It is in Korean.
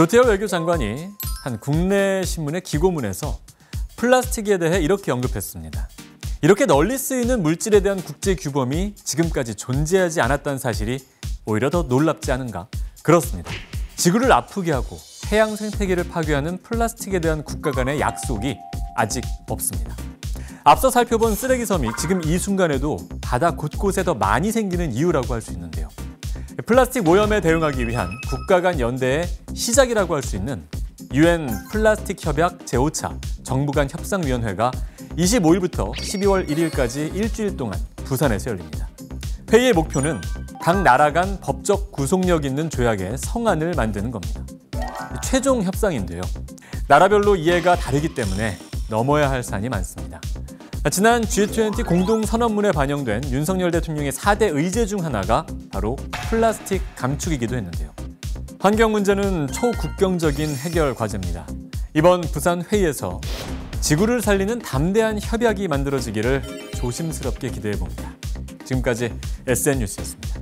조태열 외교장관이 한 국내 신문의 기고문에서 플라스틱에 대해 이렇게 언급했습니다. 이렇게 널리 쓰이는 물질에 대한 국제 규범이 지금까지 존재하지 않았다는 사실이 오히려 더 놀랍지 않은가? 그렇습니다. 지구를 아프게 하고 해양 생태계를 파괴하는 플라스틱에 대한 국가 간의 약속이 아직 없습니다. 앞서 살펴본 쓰레기 섬이 지금 이 순간에도 바다 곳곳에 더 많이 생기는 이유라고 할 수 있는데요. 플라스틱 오염에 대응하기 위한 국가 간 연대의 시작이라고 할 수 있는 유엔 플라스틱 협약 제5차 정부 간 협상위원회가 25일부터 12월 1일까지 일주일 동안 부산에서 열립니다. 회의의 목표는 각 나라 간 법적 구속력 있는 조약의 성안을 만드는 겁니다. 최종 협상인데요. 나라별로 이해가 다르기 때문에 넘어야 할 산이 많습니다. 지난 G20 공동 선언문에 반영된 윤석열 대통령의 4대 의제 중 하나가 바로 플라스틱 감축이기도 했는데요. 환경 문제는 초국경적인 해결 과제입니다. 이번 부산 회의에서 지구를 살리는 담대한 협약이 만들어지기를 조심스럽게 기대해 봅니다. 지금까지 SN 뉴스였습니다.